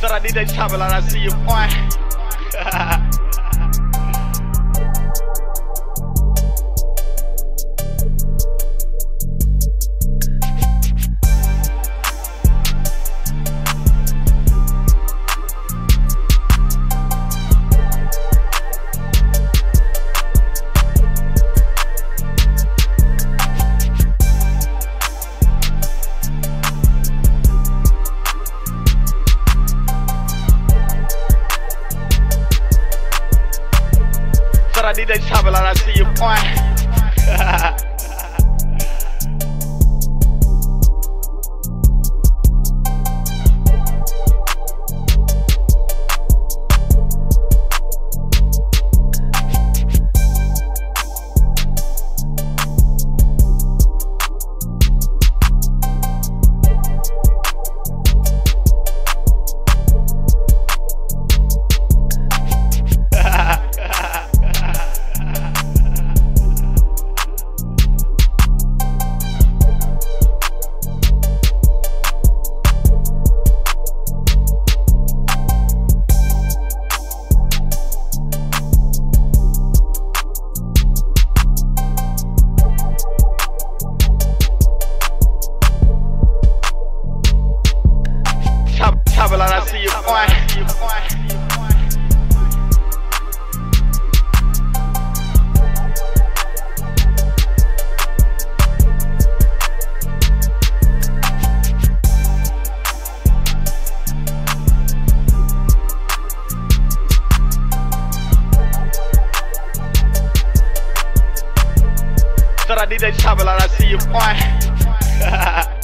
Said I need that chopper like I see you, boy. Said I need that chopper like I see you, boy. Said I need that chopper like I see you, boy.